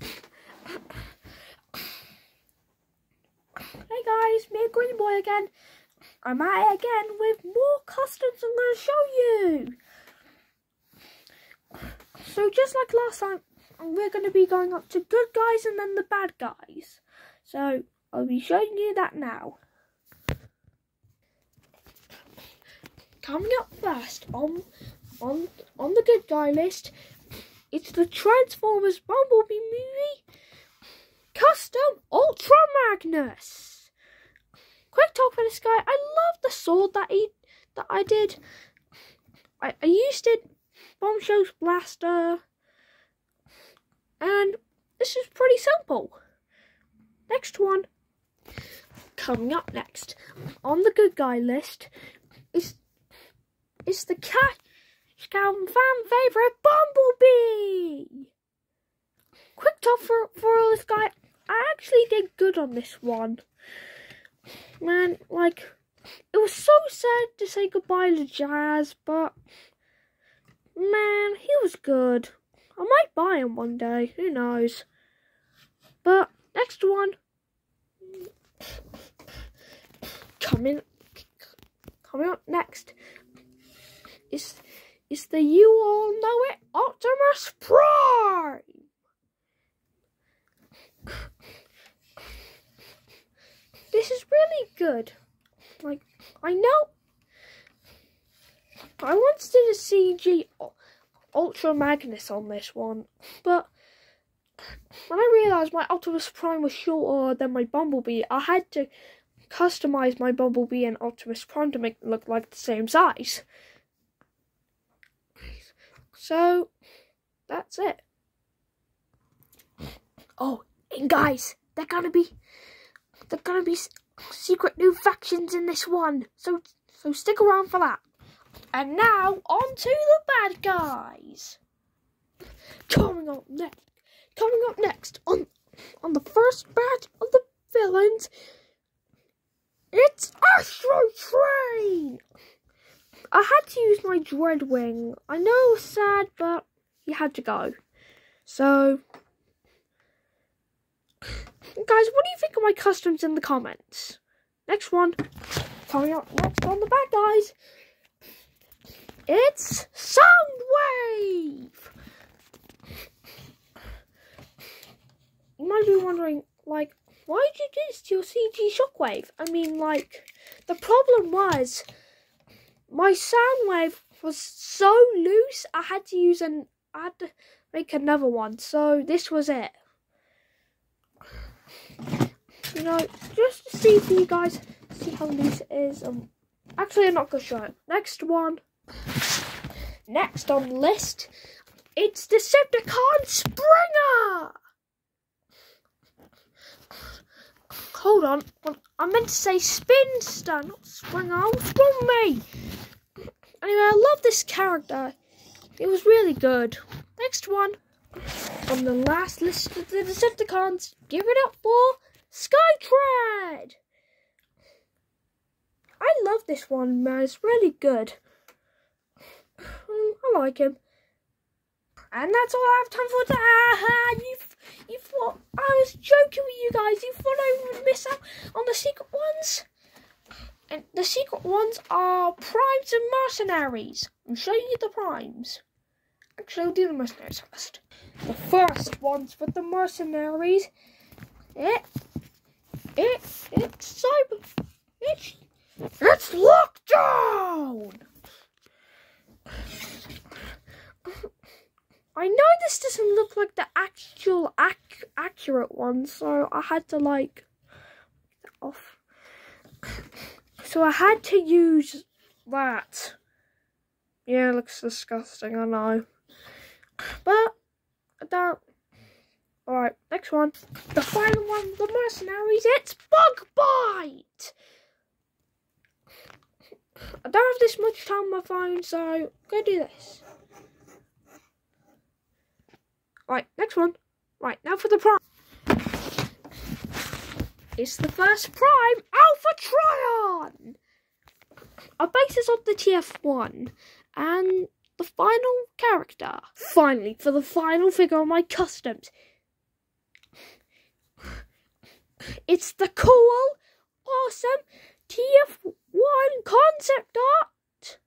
Hey guys, me Green Boy again. I'm at it again with more customs I'm going to show you. So just like last time, we're going to be going up to good guys and then the bad guys. So I'll be showing you that now. Coming up first on on on the good guy list, it's the Transformers Bumblebee movie Custom Ultra Magnus. Quick talk for this guy. I love the sword that he that I did. I, I used it Bombshell's blaster. And this is pretty simple. Next one. Coming up next on the good guy list is is the cat Scout fan favorite Bumblebee. For for this guy. I actually did good on this one. Man, like it was so sad to say goodbye to Jazz, but man, he was good. I might buy him one day. Who knows? But next one coming coming up next is is the you all know it Optimus Prime. This is really good. Like I know I once did a CG Ultra Magnus on this one, but when I realised my Optimus Prime was shorter than my Bumblebee, I had to customise my Bumblebee and Optimus Prime to make them look like the same size. So, that's it. Oh, and guys, they're gonna be, they're gonna be secret new factions in this one. So, so stick around for that. And now, on to the bad guys. Coming up next, coming up next on on the first batch of the villains, it's Astro Train. I had to use my Dreadwing. I know it was sad, but he had to go. So, guys, what do you think of my customs in the comments? Next one, coming up next on the bad guys. It's Soundwave! You might be wondering, like, why did you do this to your CG Shockwave? I mean, like, the problem was my Soundwave was so loose, I had to use an, I had to make another one, so this was it. You know, just to see for you guys, see how loose it is. Um, actually, I'm not going to show it. Next one. Next on the list, it's Decepticon Springer! Hold on, I meant to say Spinister, not Springer, what's wrong me? Anyway, I love this character. It was really good. Next one, on the last list of the Decepticons, give it up for Skytread! I love this one, man, it's really good. Mm, I like him. And that's all I have time for today. You, you thought I was joking with you guys. You thought I would miss out on the secret ones. And the secret ones are primes and mercenaries. I'm showing you the primes. Actually, I'll do the mercenaries first. The first ones with the mercenaries. It, it, it's cyber. It's, it's lockdown. I know this doesn't look like the actual ac accurate one, so I had to like off. So I had to use that. Yeah, looks disgusting, I know. But I don't. Alright, next one. The final one, the mercenaries, it's Bug Bite! I don't have this much time on my phone, so go do this. Right, next one. Right, now for the prime. It's the first prime, Alpha Trion! Our base is on the TF1, and the final character. Finally, for the final figure on my customs, It's the cool, awesome TF1 concept art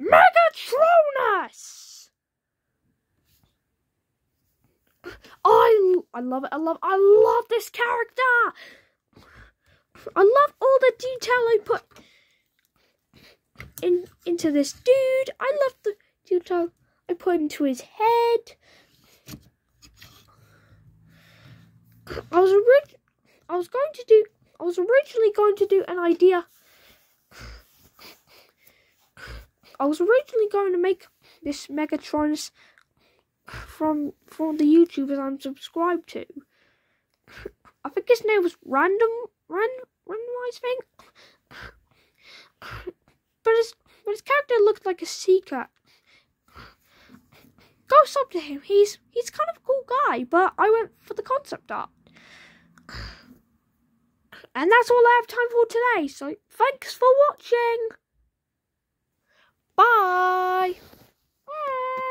Megatronus. I I love it. I love I love this character. I love all the detail I put in into this dude. I love the detail I put into his head. I was orig- I was going to do I was originally going to do an idea. I was originally going to make this Megatronus from from the YouTubers I'm subscribed to. I think his name was Random Random Randomized thing. But his but his character looked like a seeker. Goes up to him. He's he's kind of a cool guy, but I went for the concept art. And that's all I have time for today. So thanks for watching. Bye. Bye.